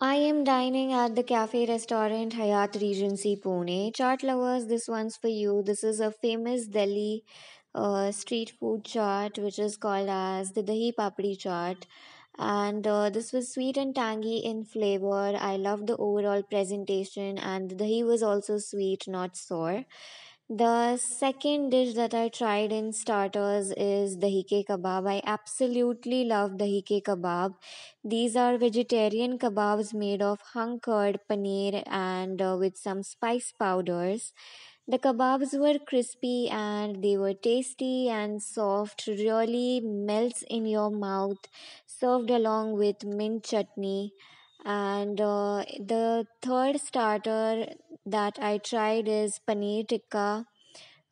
I am dining at the cafe restaurant Hyatt Regency Pune. Chaat lovers, this one's for you. This is a famous Delhi uh, street food chaat which is called as the Dahi Papdi chaat. And uh, this was sweet and tangy in flavor. I love the overall presentation, and the dahi was also sweet, not sour. The second dish that I tried in starters is dahi ke kebab. I absolutely love dahi ke kebab. These are vegetarian kebabs made of hung curd, paneer, and uh, with some spice powders. The kebabs were crispy and they were tasty and soft, really melts in your mouth, served along with mint chutney. And uh, the third starter that I tried is paneer tikka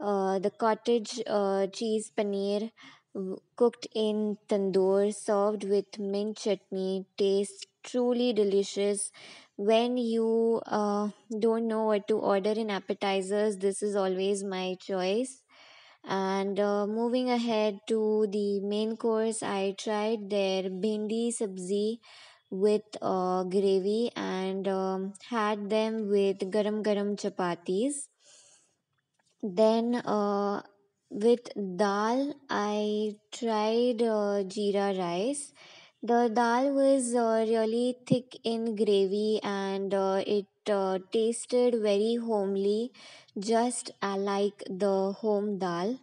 uh, the cottage uh, cheese paneer cooked in tandoor, served with mint chutney, tastes truly delicious. When you uh, don't know what to order in appetizers, this is always my choice. And uh, moving ahead to the main course, I tried their bhindi sabzi with uh, gravy and um, had them with garam garam chapatis then uh, with dal, I tried uh, jeera rice. The dal was uh, really thick in gravy and uh, it uh, tasted very homely, just uh, like the home dal.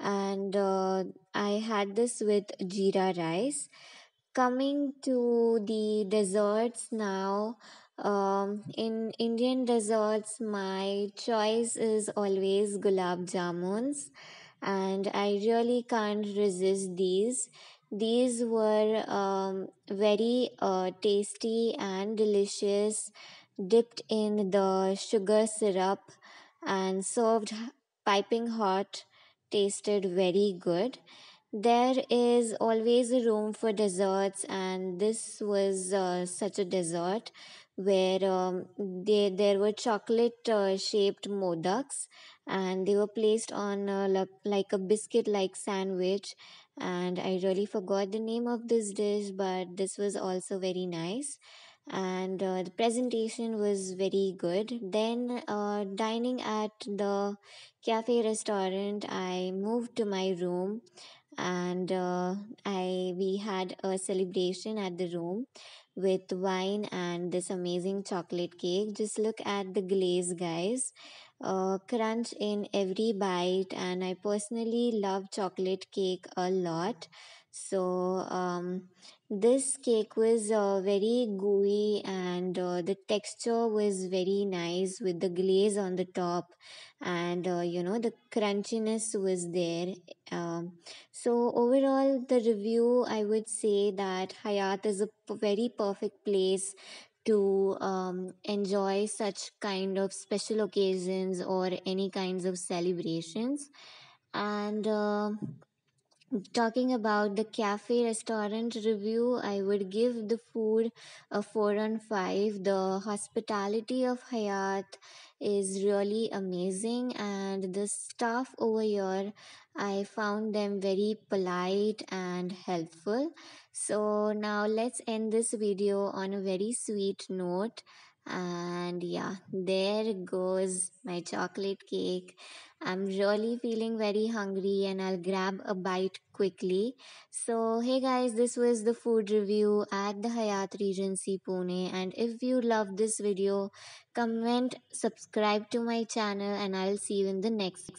And uh, I had this with jeera rice. Coming to the desserts now, um, in Indian desserts, my choice is always gulab jamuns, and I really can't resist these. These were um, very uh, tasty and delicious, dipped in the sugar syrup and served piping hot, tasted very good. There is always a room for desserts, and this was uh, such a dessert where um, they, there were chocolate uh, shaped modaks and they were placed on uh, like, like a biscuit like sandwich. And I really forgot the name of this dish, but this was also very nice. And uh, the presentation was very good. Then, uh, dining at the cafe restaurant, I moved to my room and uh, I we had a celebration at the room with wine and this amazing chocolate cake. Just look at the glaze, guys. Uh, crunch in every bite, and I personally love chocolate cake a lot. So um, this cake was uh, very gooey, and uh, the texture was very nice with the glaze on the top, and uh, you know the crunchiness was there. Um, so overall, the review I would say that Hyatt is a p- very perfect place to um, enjoy such kind of special occasions or any kinds of celebrations. And uh, talking about the cafe restaurant review, I would give the food a 4 on 5. The hospitality of Hyatt is really amazing, and the staff over here, I found them very polite and helpful. So, now let's end this video on a very sweet note. And yeah, there goes my chocolate cake. I'm really feeling very hungry and I'll grab a bite quickly. So, hey guys, this was the food review at the Hyatt Regency Pune. And if you love this video, comment, subscribe to my channel, and I'll see you in the next